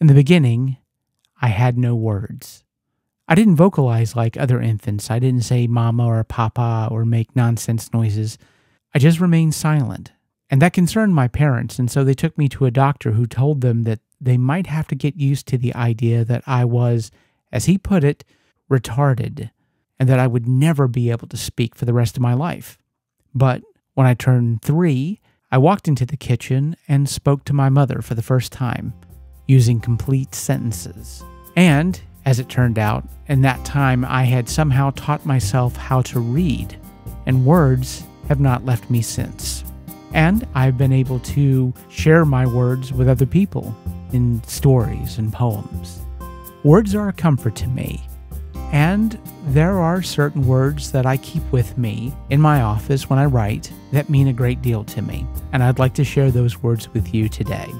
In the beginning, I had no words. I didn't vocalize like other infants. I didn't say mama or papa or make nonsense noises. I just remained silent. And that concerned my parents, and so they took me to a doctor who told them that they might have to get used to the idea that I was, as he put it, retarded, and that I would never be able to speak for the rest of my life. But when I turned three, I walked into the kitchen and spoke to my mother for the first time, using complete sentences. And, as it turned out, in that time I had somehow taught myself how to read, and words have not left me since. And I've been able to share my words with other people in stories and poems. Words are a comfort to me, and there are certain words that I keep with me in my office when I write that mean a great deal to me, and I'd like to share those words with you today.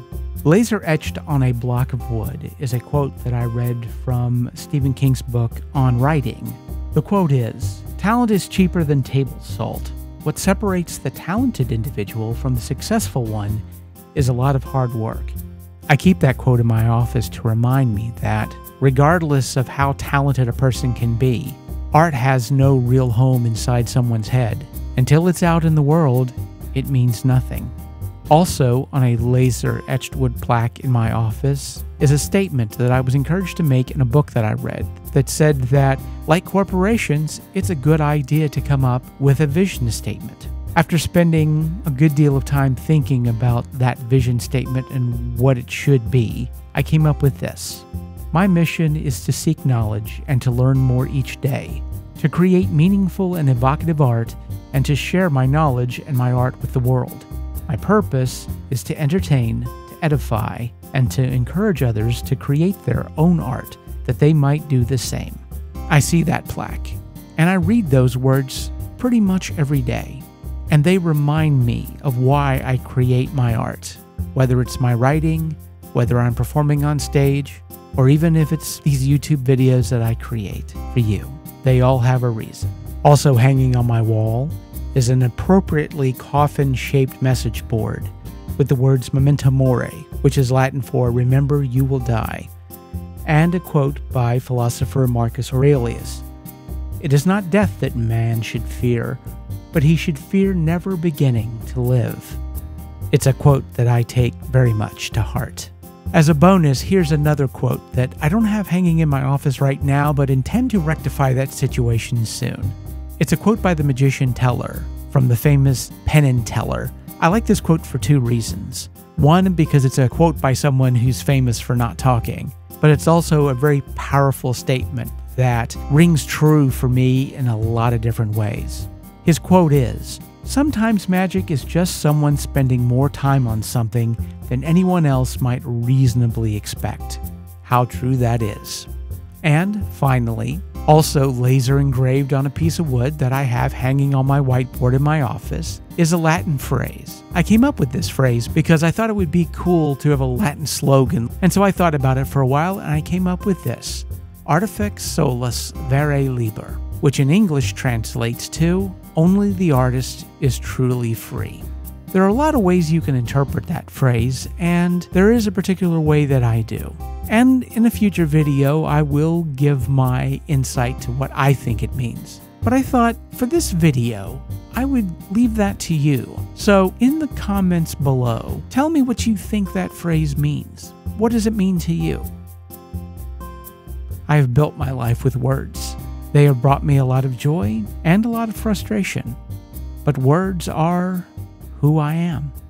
Laser etched on a block of wood is a quote that I read from Stephen King's book On Writing. The quote is Talent is cheaper than table salt. What separates the talented individual from the successful one is a lot of hard work. I keep that quote in my office to remind me that, regardless of how talented a person can be, art has no real home inside someone's head. Until it's out in the world, it means nothing. Also, on a laser etched wood plaque in my office is a statement that I was encouraged to make in a book that I read that said that, like corporations, it's a good idea to come up with a vision statement. After spending a good deal of time thinking about that vision statement and what it should be, I came up with this. My mission is to seek knowledge and to learn more each day, to create meaningful and evocative art, and to share my knowledge and my art with the world. My purpose is to entertain, to edify, and to encourage others to create their own art that they might do the same. I see that plaque, and I read those words pretty much every day and they remind me of why I create my art, whether it's my writing, whether I'm performing on stage, or even if it's these YouTube videos that I create for you. They all have a reason. Also, hanging on my wall is an appropriately coffin shaped message board with the words Memento Mori, which is Latin for Remember You Will Die, and a quote by philosopher Marcus Aurelius It is not death that man should fear, but he should fear never beginning to live. It's a quote that I take very much to heart. As a bonus, here's another quote that I don't have hanging in my office right now, but intend to rectify that situation soon. It's a quote by the magician Teller from the famous Penn and Teller. I like this quote for two reasons. One, because it's a quote by someone who's famous for not talking, but it's also a very powerful statement that rings true for me in a lot of different ways. His quote is Sometimes magic is just someone spending more time on something than anyone else might reasonably expect. How true that is. And finally, also laser engraved on a piece of wood that I have hanging on my whiteboard in my office, is a Latin phrase. I came up with this phrase because I thought it would be cool to have a Latin slogan, and so I thought about it for a while and I came up with this Artifex solus vere liber, which in English translates to only the artist is truly free. There are a lot of ways you can interpret that phrase, and there is a particular way that I do. And in a future video, I will give my insight to what I think it means. But I thought for this video, I would leave that to you. So in the comments below, tell me what you think that phrase means. What does it mean to you? I have built my life with words. They have brought me a lot of joy and a lot of frustration. But words are who I am.